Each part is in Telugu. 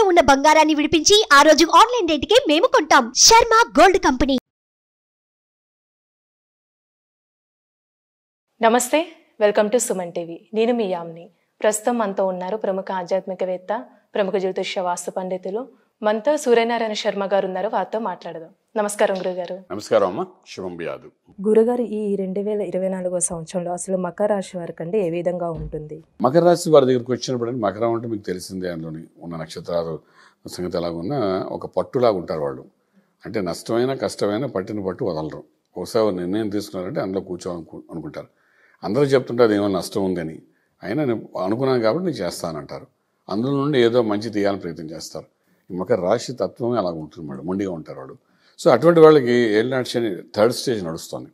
తాకట్టులో ఉన్న బంగారాన్ని విడిపించి ఆ రోజు ఆన్లైన్ రేటుకే మేము కొంటాం. Sharma gold company. నమస్తే వెల్కమ్ టు సుమన్ టీవీ. నేను మీ యామ్ని. ప్రస్తుతం మనతో ఉన్నారు ప్రముఖ ఆధ్యాత్మికవేత్త ప్రముఖ జ్యోతిష్య వాస్తు పండితులు మనతో సూర్యనారాయణ శర్మ గారు ఉన్నారు వారితో మాట్లాడదాం. నమస్కారం గురుగారు. నమస్కారం అమ్మ. శుభం బియాదు గురుగారు ఈ రెండు వేల ఇరవై నాలుగో సంవత్సరంలో అసలు మకర రాశి వారికి అంటే ఏ విధంగా ఉంటుంది? మకర రాశి వారి దగ్గరికి వచ్చినప్పుడు మకరం అంటే మీకు తెలిసిందే అందులోని ఉన్న నక్షత్రాలు సంగతి ఎలాగున్నా ఒక పట్టులాగా ఉంటారు వాళ్ళు. అంటే నష్టమైన కష్టమైన పట్టిన పట్టు వదలరు. ఒకసారి ఒక నిర్ణయం తీసుకున్నారంటే అందులో కూర్చోవాలను అనుకుంటారు. అందరూ చెప్తుంటారు ఏమో నష్టం ఉందని. అయినా నేను అనుకున్నాను కాబట్టి నేను చేస్తానంటారు. అందులో నుండి ఏదో మంచి తీయాలని ప్రయత్నం చేస్తారు. మకర రాశి తత్వమే అలా ఉంటుంది మేడం మొండిగా ఉంటారు వాళ్ళు సో అటువంటి వాళ్ళకి ఏళ్ళనాటి శని థర్డ్ స్టేజ్ నడుస్తుంది.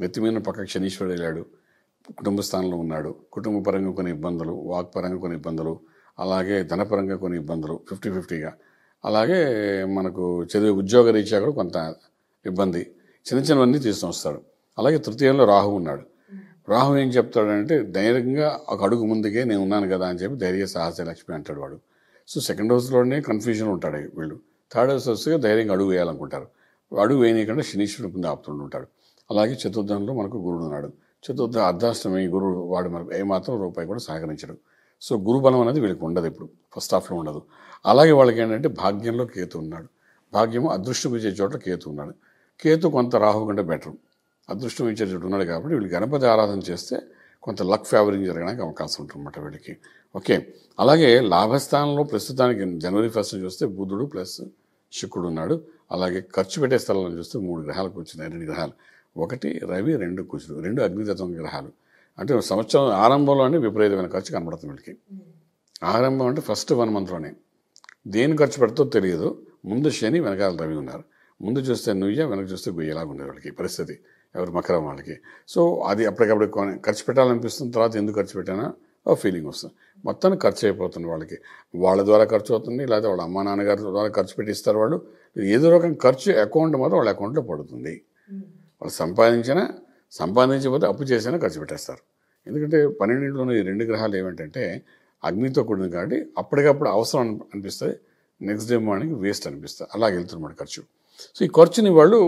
నెత్తి మీద పక్కకు శనీశ్వరుడు వెళ్ళాడు కుటుంబ స్థానంలో ఉన్నాడు. కుటుంబ పరంగా కొన్ని ఇబ్బందులు వాక్ పరంగా కొన్ని ఇబ్బందులు అలాగే ధనపరంగా కొన్ని ఇబ్బందులు ఫిఫ్టీ ఫిఫ్టీగా. అలాగే మనకు చదివే ఉద్యోగ రీత్యా కూడా కొంత ఇబ్బంది. చిన్న చిన్నవన్నీ తీసుకొని వస్తాడు. అలాగే తృతీయంలో రాహు ఉన్నాడు. రాహు ఏం చెప్తాడంటే ధైర్యంగా ఒక అడుగు ముందుకే నేను ఉన్నాను కదా అని చెప్పి ధైర్య సాహస లక్ష్మి అంటాడు వాడు. సో సెకండ్ హౌస్లోనే కన్ఫ్యూజన్ ఉంటాడు వీళ్ళు. థర్డ్ హౌస్ వస్తే ధైర్యంగా అడుగు వేయాలనుకుంటారు. అడుగు వేయనీకంటే శనీశ్వరుడు ముందు ఉంటాడు. అలాగే చతుర్థంలో మనకు గురుడు ఉన్నాడు. చతుర్థ అర్ధాష్టమి గురుడు వాడు మనకు ఏమాత్రం రూపాయి కూడా సహకరించడు. సో గురుబలం అనేది వీళ్ళకి ఉండదు ఇప్పుడు. ఫస్ట్ హాఫ్లో ఉండదు. అలాగే వాళ్ళకి ఏంటంటే భాగ్యంలో కేతు ఉన్నాడు. భాగ్యము అదృష్టం ఇచ్చే చోట్ల కేతు ఉన్నాడు. కేతు కొంత రాహు కంటే బెటర్. అదృష్టం ఇచ్చే చోటు ఉన్నాడు కాబట్టి వీళ్ళు గణపతి ఆరాధన చేస్తే కొంత లక్ ఫేవరింగ్ జరగడానికి అవకాశం ఉంటుందన్నమాట వీళ్ళకి. ఓకే. అలాగే లాభస్థానంలో ప్రస్తుతానికి జనవరి ఫస్ట్ చూస్తే బుధుడు ప్లస్ శుక్రుడు ఉన్నాడు. అలాగే ఖర్చు పెట్టే స్థలంలో చూస్తే మూడు గ్రహాలు కూర్చున్నాయి రెండు గ్రహాలు. ఒకటి రవి రెండు కుజుడు రెండు అగ్నితత్వం గ్రహాలు. అంటే సంవత్సరం ఆరంభంలోనే విపరీతమైన ఖర్చు కనబడుతుంది వీళ్ళకి. ఆరంభం అంటే ఫస్ట్ వన్ మంత్లోనే. దేని ఖర్చు పెడతో తెలియదు. ముందు శని వెనకాల రవి ఉన్నారు. ముందు చూస్తే నుయ్య వెనక చూస్తే గుయ్యలాగా ఉంది వాళ్ళకి పరిస్థితి. ఎవరు మకరం వాళ్ళకి. సో అది అప్పటికప్పుడు కొని- ఖర్చు పెట్టాలనిపిస్తుంది తర్వాత ఎందుకు ఖర్చు పెట్టానా? ఓ ఫీలింగ్ వస్తుంది. మొత్తానికి ఖర్చు అయిపోతుంది వాళ్ళకి. వాళ్ళ ద్వారా ఖర్చు అవుతుంది లేకపోతే వాళ్ళ అమ్మా నాన్నగారి ద్వారా ఖర్చు పెట్టిస్తారు వాళ్ళు. ఏదో రకం ఖర్చు అకౌంట్ మాత్రం వాళ్ళ అకౌంట్లో పడుతుంది. వాళ్ళు సంపాదించినా సంపాదించకపోతే అప్పు చేసినా ఖర్చు పెట్టేస్తారు. ఎందుకంటే పన్నెండింటిలోని ఈ రెండు గ్రహాలు ఏమిటంటే అగ్నితో కూడింది కాబట్టి అప్పటికప్పుడు అవసరం అనిపిస్తుంది నెక్స్ట్ డే మార్నింగ్ వేస్ట్ అనిపిస్తుంది. అలాగే వెళ్తున్నమాట ఖర్చు. సో ఈ ఖర్చుని వాళ్ళు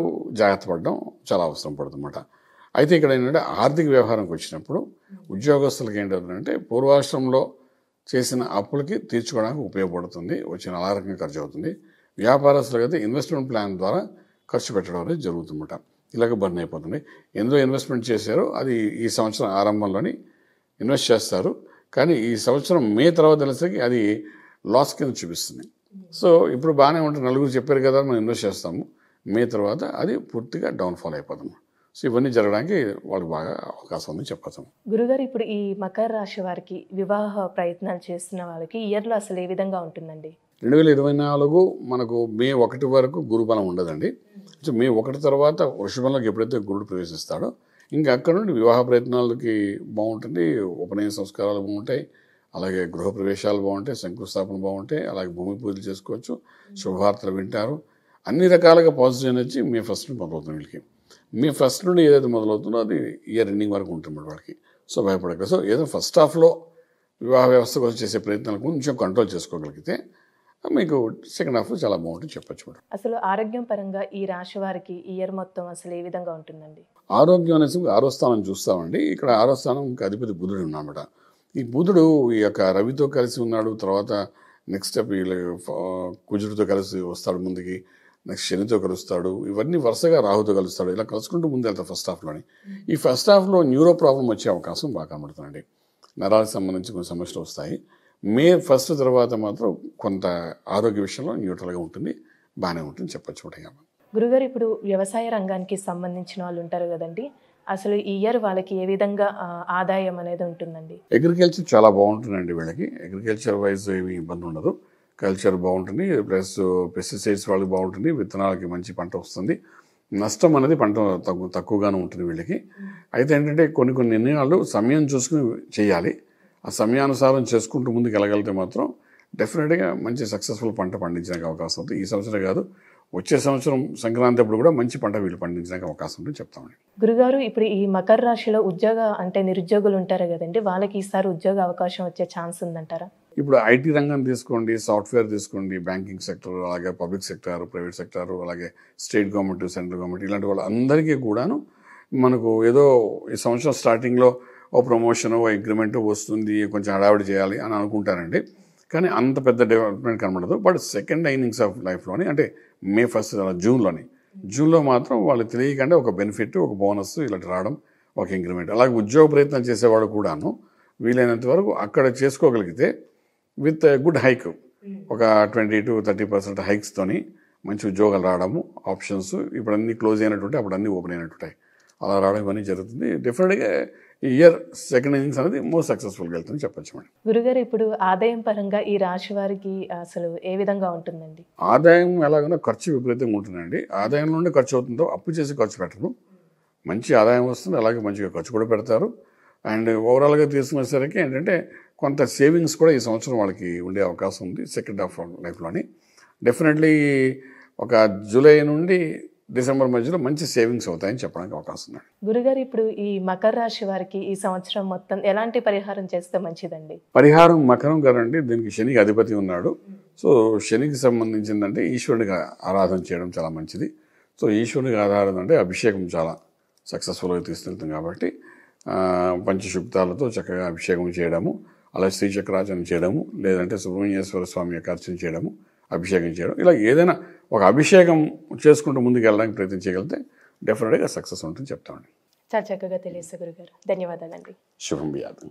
జాగ్రత్త పడడం చాలా అవసరం పడుతుందన్నమాట. అయితే ఇక్కడ ఏంటంటే ఆర్థిక వ్యవహారంకి వచ్చినప్పుడు ఉద్యోగస్తులకి ఏంటంటే పూర్వాశ్రమంలో చేసిన అప్పులకి తీర్చుకోవడానికి ఉపయోగపడుతుంది వచ్చిన అలారకంగా ఖర్చు అవుతుంది. వ్యాపారస్తులకు అయితే ఇన్వెస్ట్మెంట్ ప్లాన్ ద్వారా ఖర్చు పెట్టడం అనేది జరుగుతుందన్నమాట. ఇలాగ బర్న్ అయిపోతుంది. ఎందులో ఇన్వెస్ట్మెంట్ చేశారో అది ఈ సంవత్సరం ఆరంభంలోని ఇన్వెస్ట్ చేస్తారు. కానీ ఈ సంవత్సరం మే తర్వాత తెలిసరికి అది లాస్ కింద చూపిస్తుంది. సో ఇప్పుడు బాగానే ఉంటుంది నలుగురు చెప్పారు కదా మనం ఇన్వెస్ట్ చేస్తాము. మే తర్వాత అది పూర్తిగా డౌన్ఫాల్ అయిపోతాం సో ఇవన్నీ జరగడానికి వాళ్ళకి బాగా అవకాశం ఉంది చెప్పచ్చు. గురుగారు ఇప్పుడు ఈ మకర రాశి వారికి వివాహ ప్రయత్నాలు చేస్తున్న వాళ్ళకి ఇయర్లో అసలు ఏ విధంగా ఉంటుందండి? రెండు వేల ఇరవై నాలుగు మనకు మే ఒకటి వరకు గురుబలం ఉండదండి. సో మే ఒకటి తర్వాత వృషభంలోకి ఎప్పుడైతే గురుడు ప్రవేశిస్తాడో ఇంకా అక్కడ నుండి వివాహ ప్రయత్నాలకి బాగుంటుంది ఉపనయన సంస్కారాలు బాగుంటాయి అలాగే గృహ ప్రవేశాలు బాగుంటాయి శంకుస్థాపన బాగుంటాయి అలాగే భూమి పూజలు చేసుకోవచ్చు శుభవార్తలు వింటారు. అన్ని రకాలుగా పాజిటివ్ ఎనర్జీ మే ఫస్ట్ నుండి మొదలవుతుంది వీళ్ళకి. మే ఫస్ట్ నుండి ఏదైతే మొదలవుతుందో అది ఇయర్ ఎండింగ్ వరకు ఉంటుంది వాళ్ళకి. సో భయపడక సో ఏదో ఫస్ట్ హాఫ్లో వివాహ వ్యవస్థ కోసం చేసే ప్రయత్నాలు కొంచెం కంట్రోల్ చేసుకోగలిగితే మీకు సెకండ్ హాఫ్ చాలా బాగుంటుంది చెప్పొచ్చు మేడం. అసలు ఆరోగ్యం పరంగా ఈ రాశి వారికి ఇయర్ మొత్తం అసలు ఏ విధంగా ఉంటుందండి? ఆరోగ్యం అనేసి ఆరో స్థానం చూస్తామండి. ఇక్కడ ఆరో స్థానం ఇంకా అధిపతి బుధుడు ఉన్నామట ఈ బుధుడు ఈ యొక్క రవితో కలిసి ఉన్నాడు. తర్వాత నెక్స్ట్ స్టెప్ వీళ్ళ కుజుడితో కలిసి వస్తాడు ముందుకి. నెక్స్ట్ శనితో కలుస్తాడు. ఇవన్నీ వరుసగా రాహుతో కలుస్తాడు. ఇలా కలుసుకుంటూ ముందు వెళ్తాడు ఫస్ట్ హాఫ్లోని ఈ ఫస్ట్ హాఫ్లో న్యూరో ప్రాబ్లం వచ్చే అవకాశం బాగా కనబడుతుందండి. నరాలకు సంబంధించి కొన్ని సమస్యలు వస్తాయి. మే ఫస్ట్ తర్వాత మాత్రం కొంత ఆరోగ్య విషయంలో న్యూట్రల్గా ఉంటుంది. బాగానే ఉంటుంది. చెప్పచ్చు గురుగారు ఇప్పుడు వ్యవసాయ రంగానికి సంబంధించిన వాళ్ళు ఉంటారు కదండి. అసలు ఈ ఇయర్ వాళ్ళకి ఏ విధంగా ఆదాయం అనేది ఉంటుందండి? అగ్రికల్చర్ చాలా బాగుంటుందండి వీళ్ళకి. అగ్రికల్చర్ వైజ్ ఏమి ఇబ్బంది ఉండదు. కల్చర్ బాగుంటుంది ప్లస్ పెస్టిసైడ్స్ వాళ్ళకి బాగుంటుంది విత్తనాలకి మంచి పంట వస్తుంది. నష్టం అనేది పంట తక్కువ తక్కువగానే ఉంటుంది వీళ్ళకి. అయితే ఏంటంటే కొన్ని కొన్ని నిర్ణయాలు సమయం చూసుకుని చేయాలి. ఆ సమయానుసారం చేసుకుంటూ ముందుకు వెళ్ళగలిగితే మాత్రం డెఫినెట్గా మంచి సక్సెస్ఫుల్ పంట పండించడానికి అవకాశం ఉంది. ఈ సంవత్సరం కాదు వచ్చే సంవత్సరం సంక్రాంతి అప్పుడు కూడా మంచి పంట వీళ్ళు పండించడానికి అవకాశం ఉంటుంది చెప్తామండి. గురుగారు ఇప్పుడు ఈ మకర రాశిలో ఉద్యోగ అంటే నిరుద్యోగులు ఉంటారు కదండి వాళ్ళకి ఈసారి ఉద్యోగ అవకాశం వచ్చే ఛాన్స్ ఉందంటారా? ఇప్పుడు ఐటీ రంగం తీసుకోండి సాఫ్ట్వేర్ తీసుకోండి బ్యాంకింగ్ సెక్టర్ అలాగే పబ్లిక్ సెక్టర్ ప్రైవేట్ సెక్టర్ అలాగే స్టేట్ గవర్నమెంట్ సెంట్రల్ గవర్నమెంట్ ఇలాంటి వాళ్ళందరికీ కూడాను మనకు ఏదో ఈ సంవత్సరం స్టార్టింగ్లో ఓ ప్రమోషన్ ఓ అగ్రిమెంట్ వస్తుంది కొంచెం హడావిడి చేయాలి అని అనుకుంటారండి. కానీ అంత పెద్ద డెవలప్మెంట్ కనబడదు. బట్ సెకండ్ ఇన్నింగ్స్ ఆఫ్ లైఫ్లోని అంటే మే ఫస్ట్ జూన్లోని జూన్లో మాత్రం వాళ్ళు తెలియకుండా ఒక బెనిఫిట్ ఒక బోనస్ ఇలాంటి రావడం ఒక ఇంక్రిమెంట్ అలాగే ఉద్యోగ ప్రయత్నం చేసేవాడు కూడాను వీలైనంత వరకు అక్కడ చేసుకోగలిగితే విత్ గుడ్ హైక్ ఒక ట్వంటీ టు థర్టీ పర్సెంట్ హైక్స్తోని మంచి ఉద్యోగాలు రావడము ఆప్షన్స్ ఇప్పుడు అన్నీ క్లోజ్ అయినట్టుంటాయి అప్పుడు అన్నీ ఓపెన్ అయినట్టుంటాయి. అలా రావడం ఇవన్నీ జరుగుతుంది. డెఫినెట్గా ఈ ఇయర్ సెకండ్ ఇన్నింగ్స్ అనేది మోస్ట్ సక్సెస్ఫుల్గా వెళ్తుంది చెప్పచ్చు మేడం. గురుగారు ఇప్పుడు ఆదాయం పరంగా ఈ రాశి వారికి అసలు ఏ విధంగా ఉంటుందండి? ఆదాయం ఎలాగైనా ఖర్చు విపరీతంగా ఉంటుందండి. ఆదాయం నుండి ఖర్చు అవుతుందో అప్పు చేసి ఖర్చు పెట్టరు. మంచి ఆదాయం వస్తుంది అలాగే మంచిగా ఖర్చు కూడా పెడతారు. అండ్ ఓవరాల్గా తీసుకునేసరికి ఏంటంటే కొంత సేవింగ్స్ కూడా ఈ సంవత్సరం వాళ్ళకి ఉండే అవకాశం ఉంది సెకండ్ హాఫ్ లైఫ్లోని డెఫినెట్లీ ఒక జూలై నుండి డిసెంబర్ మధ్యలో మంచి సేవింగ్స్ అవుతాయని చెప్పడానికి అవకాశం ఉంది. గురుగారు ఇప్పుడు ఈ మకర రాశి వారికి ఈ సంవత్సరం మొత్తం ఎలాంటి పరిహారం చేస్తే మంచిదండి? పరిహారం మకరం కదండి దీనికి శనికి అధిపతి ఉన్నాడు. సో శనికి సంబంధించిందంటే ఈశ్వరుడికి ఆరాధన చేయడం చాలా మంచిది. సో ఈశ్వరుడికి ఆరాధన అంటే అభిషేకం చాలా సక్సెస్ఫుల్గా తీసుకెళ్తుంది కాబట్టి ఆ, పంచశుక్తాలతో చక్కగా అభిషేకం చేయడము అలా శ్రీచక్రార్చన చేయడము లేదంటే సుబ్రహ్మణ్యేశ్వర స్వామి యొక్క అర్చన చేయడము అభిషేకం చేయడం. ఇలా ఏదైనా ఒక అభిషేకం చేసుకుంటూ ముందుకు వెళ్ళడానికి ప్రయత్నం చేయగలిగితే డెఫినెట్గా సక్సెస్ ఉంటుంది చెప్తామండి చాలా చక్కగా తెలియదు గురుగారు. ధన్యవాదాలండి. శుభం బియాదం